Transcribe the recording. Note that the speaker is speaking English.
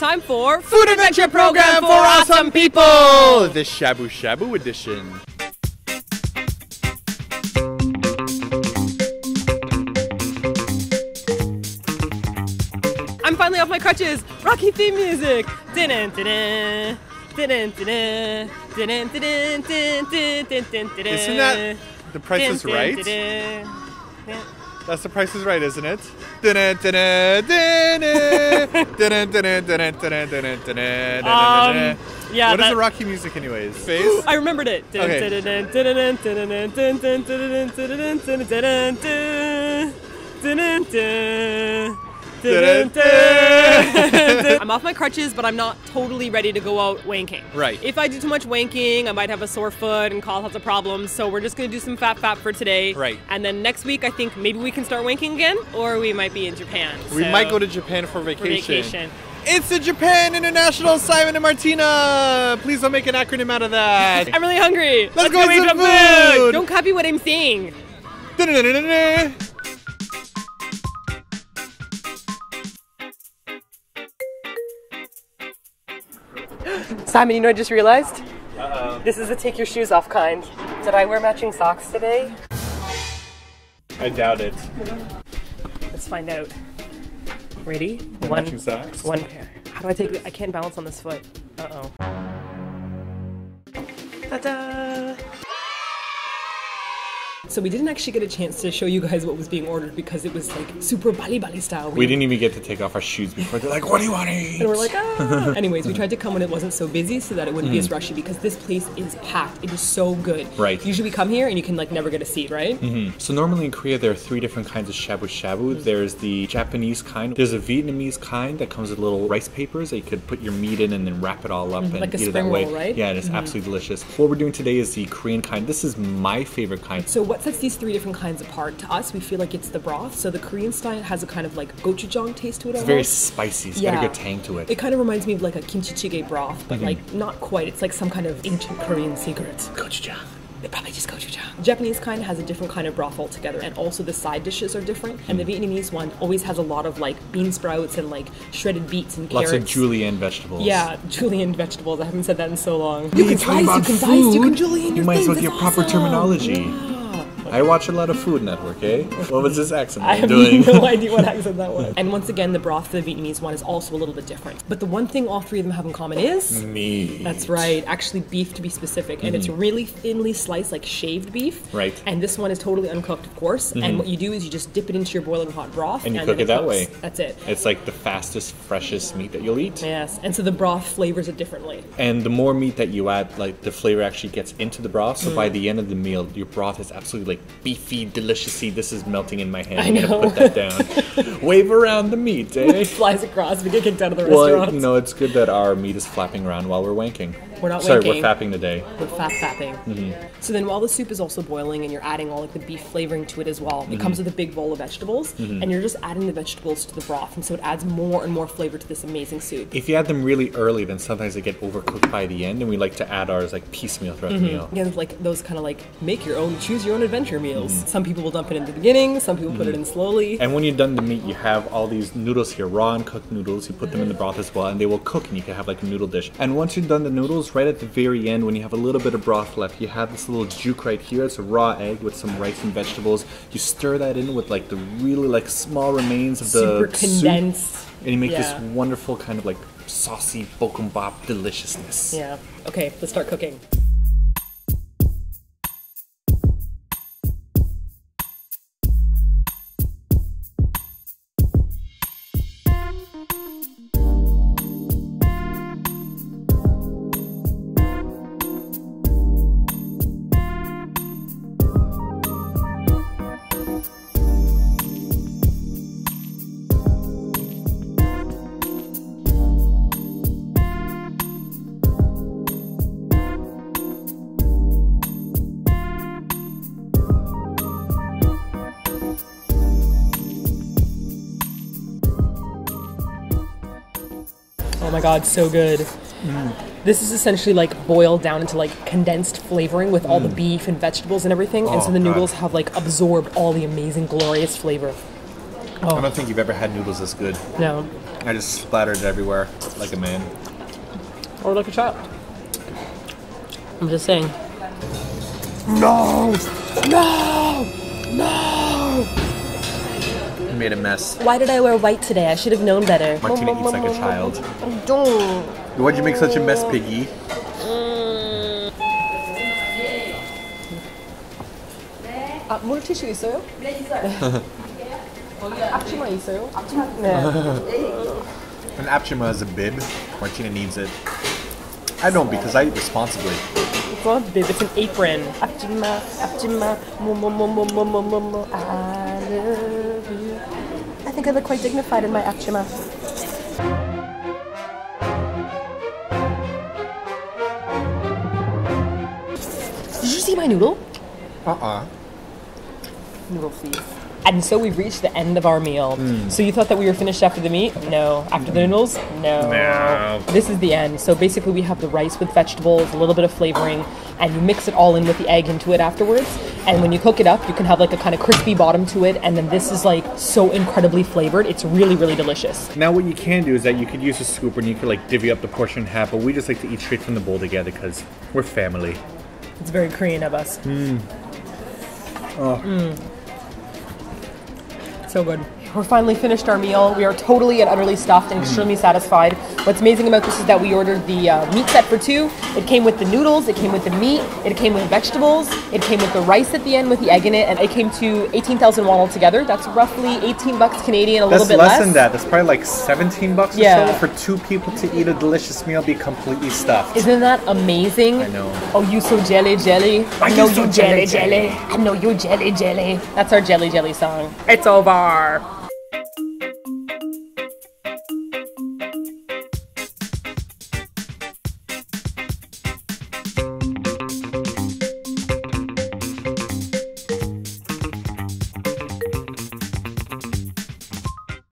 time for Food Adventure Program for Awesome People! The Shabu Shabu Edition. I'm finally off my crutches. Rocky theme music. Isn't that The Price is Right? That's The Price is Right, isn't it? Um, yeah, What is that- the Rocky music, anyways? Face? I remembered it. Okay. I'm off my crutches, but I'm not totally ready to go out wanking. Right. If I do too much wanking, I might have a sore foot and cause lots of problems. So we're just gonna do some fat fat for today. Right. And then next week, I think maybe we can start wanking again, or we might be in Japan. We So- might go to Japan for for vacation. vacation. It's the Japan International Simon and Martina. Please don't make an acronym out of that. I'm really hungry. Let's go eat eat some some food. Don't copy what I'm saying. Simon, you know, I just realized. This is the take your shoes off kind. Did I wear matching socks today? I doubt it. Let's find out. Ready? One, Matching socks. one pair. How do I take it? I can't balance on this foot. Uh oh. Ta-da! So we didn't actually get a chance to show you guys what was being ordered because it was like super Bali Bali style. We didn't even get to take off our shoes before. They're like, "What do you want to eat?" And we're like, ah. Anyways, we tried to come when it wasn't so busy so that it wouldn't be as mm. rushy because this place is packed. It is so good. Right. Usually we come here and you can like never get a seat, right? Mm-hmm. So normally in Korea there are three different kinds of shabu shabu. There's the Japanese kind. There's a Vietnamese kind that comes with little rice papers that you could put your meat in and then wrap it all up mm-hmm. and like eat it that way. roll, right? Yeah, and it's mm-hmm. absolutely delicious. What we're doing today is the Korean kind. This is my favorite kind. So what sets these three different kinds apart? To us, we feel like it's the broth. So the Korean style has a kind of like gochujang taste to it. It's very spicy. It's got a good tang to it. It kind of reminds me of like a kimchi jjigae broth, but Mm-hmm. like not quite. It's like some kind of ancient Korean secret. Gochujang. They probably just gochujang. Japanese kind has a different kind of broth altogether, and also the side dishes are different. And the Mm. Vietnamese one always has a lot of like bean sprouts and like shredded beets and Lots carrots. of julienne vegetables. Yeah, julienne vegetables. I haven't said that in so long. You can about you can food. dice, you can julienne You your might as well get proper awesome. terminology. Yeah. I watch a lot of Food Network, eh? What was this accent I have doing? no idea what accent that was. And once again, the broth for the Vietnamese one is also a little bit different. But the one thing all three of them have in common is Meat. that's right, actually beef to be specific, and it's really thinly sliced, like shaved beef. Mm-hmm. Right. Mm-hmm. And this one is totally uncooked, of course. And what you do is you just dip it into your boiling hot broth, And you then cook it that way. That's it. It's like the fastest, freshest meat that you'll eat. Yes. And so the broth flavors it differently. And the more meat that you add, like the flavor actually gets into the broth. So Mm. by the end of the meal, your broth is absolutely like beefy, deliciousy. This is melting in my hand. I I'm know. gonna put that down. Wave around the meat, eh? Flies across. We get kicked out of the well, restaurant. you know, it's good that our meat is flapping around while we're wanking. We're not Sorry, wanking. we're fapping today. We're fat fapping. Mm-hmm. So then, while the soup is also boiling and you're adding all like the beef flavoring to it as well, Mm-hmm. it comes with a big bowl of vegetables, and you're just adding the vegetables to the broth, and so it adds more and more flavor to this amazing soup. If you add them really early, then sometimes they get overcooked by the end, and we like to add ours like piecemeal throughout Mm-hmm. the meal. Again, like those kind of like make your own, choose your own adventure meals. Mm-hmm. Some people will dump it in the beginning, some people put it in slowly. And when you're done the meat, you have all these noodles here, raw and cooked noodles. You put them in the broth as well, and they will cook, and you can have like a noodle dish. And once you're done the noodles, right at the very end, when you have a little bit of broth left, you have this little juke right here. It's a raw egg with some rice and vegetables. You stir that in with like the really like small remains of the Super soup, condensed. and you make Yeah. this wonderful kind of like saucy bokkeumbap deliciousness. Yeah. Okay, let's start cooking. Oh my god, so good. This is essentially like boiled down into like condensed flavoring with all the mm. beef and vegetables and everything, and so Oh, the God. noodles have like absorbed all the amazing, glorious flavor. I oh. don't think you've ever had noodles this good. No. I just splattered it everywhere like a man. Or like a child. I'm just saying. No! No! No! I made a mess. Why did I wear white today? I should have known better. Martina eats like a child. Don't. Why'd you make such a mess, Piggy? 아, 물티슈 있어요? 네, 있어요. 앞치마 있어요? 앞치마? 네. An apchima is a bib. Martina needs it. I don't because I eat responsibly. It's not a bib, it's an apron. 앞치마, 앞치마, 뭐뭐뭐뭐뭐 think I look quite dignified in my Apchima. Did you see my noodle? Uh-uh. Noodle, thief. And so we've reached the end of our meal. Hmm. So you thought that we were finished after the meat? No. After the noodles? No. No. This is the end. So basically we have the rice with vegetables, a little bit of flavoring, and you mix it all in with the egg into it afterwards. And when you cook it up, you can have like a kind of crispy bottom to it, and then this is like so incredibly flavored. It's really, really delicious. Now what you can do is that you could use a scooper and you could like divvy up the portion in half, but we just like to eat straight from the bowl together because we're family. It's very Korean of us. Hmm. Oh. Hmm. So good. We're finally finished our meal. We are totally and utterly stuffed and extremely satisfied. What's amazing about this is that we ordered the uh, meat set for two. It came with the noodles, it came with the meat, it came with vegetables, it came with the rice at the end with the egg in it, and it came to 18,000 won altogether. That's roughly 18 bucks Canadian, a little bit less less. than that. That's probably like 17 bucks or so for two people to eat a delicious meal, be completely stuffed. Isn't that amazing? I know. Oh, you so jelly jelly. I know you so you jelly jelly, jelly. I know you jelly jelly. That's our jelly jelly song. It's over.